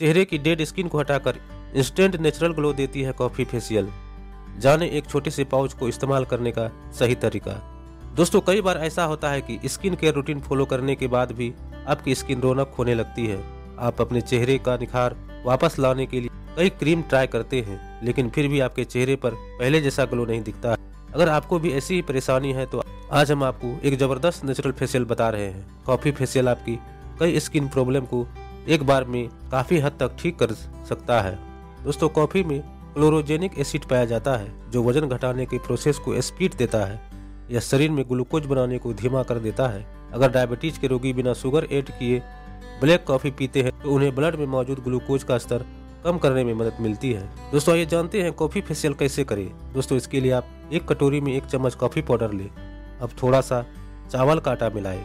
चेहरे की dead skin को हटाकर इंस्टेंट नेचुरल ग्लो देती है कॉफ़ी फेशियल। जाने एक छोटे से पाउच को इस्तेमाल करने का सही तरीका। दोस्तों, कई बार ऐसा होता है कि स्किन केयर रूटीन फॉलो करने के बाद भी आपकी स्किन रौनक खोने लगती है। आप अपने चेहरे का निखार वापस लाने के लिए कई क्रीम ट्राई करते हैं, लेकिन फिर भी आपके चेहरे पर पहले जैसा ग्लो नहीं दिखता। अगर आपको भी ऐसी ही परेशानी है तो आज हम आपको एक ज़बरदस्त नेचुरल फेशियल बता रहे हैं। कॉफ़ी फेशियल आपकी कई स्किन प्रॉब्लम को एक बार में काफ़ी हद तक ठीक कर सकता है। दोस्तों, कॉफ़ी में क्लोरोजेनिक एसिड पाया जाता है, जो वज़न घटाने के प्रोसेस को स्पीड देता है यह शरीर में ग्लूकोज बनाने को धीमा कर देता है। अगर डायबिटीज़ के रोगी बिना शुगर ऐड किए ब्लैक कॉफ़ी पीते हैं तो उन्हें ब्लड में मौजूद ग्लूकोज का स्तर कम करने में मदद मिलती है। दोस्तों ये जानते हैं कॉफ़ी फेशियल कैसे करें। दोस्तों, इसके लिए आप एक कटोरी में एक चम्मच कॉफ़ी पाउडर ले। अब थोड़ा सा चावल का आटा मिलाए।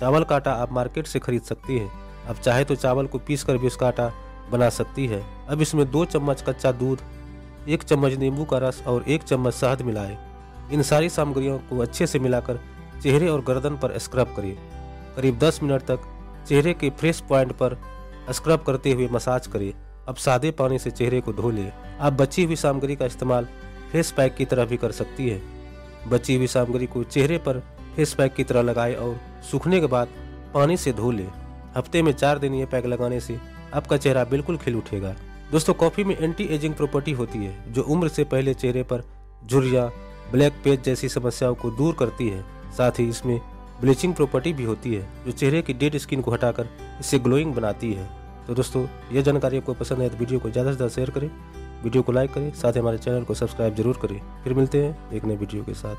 चावल का आटा आप मार्केट से खरीद सकती हैं। अब चाहे तो चावल को पीस कर भी उसका आटा बना सकती है। अब इसमें दो चम्मच कच्चा दूध, एक चम्मच नींबू का रस और एक चम्मच शहद मिलाए। इन सारी सामग्रियों को अच्छे से मिलाकर चेहरे और गर्दन पर स्क्रब करिए करीब 10 मिनट तक चेहरे के फ्रेश पॉइंट पर स्क्रब करते हुए मसाज करिए अब सादे पानी से चेहरे को धो लिए आप बची हुई सामग्री का इस्तेमाल फेस पैक की तरह भी कर सकती है। बची हुई सामग्री को चेहरे पर फेस पैक की तरह लगाए और सूखने के बाद पानी से धो ले। हफ़्ते में चार दिन ये पैक लगाने से आपका चेहरा बिल्कुल खिल उठेगा। दोस्तों, कॉफ़ी में एंटी एजिंग प्रॉपर्टी होती है, जो उम्र से पहले चेहरे पर झुर्रिया, ब्लैक पेज जैसी समस्याओं को दूर करती है। साथ ही इसमें ब्लीचिंग प्रॉपर्टी भी होती है, जो चेहरे की डेड स्किन को हटाकर इसे ग्लोइंग बनाती है। तो दोस्तों, ये जानकारी आपको पसंद है तो वीडियो को ज़्यादा से ज़्यादा शेयर करें, वीडियो को लाइक करें, साथ ही हमारे चैनल को सब्सक्राइब ज़रूर करें। फिर मिलते हैं एक नए वीडियो के साथ।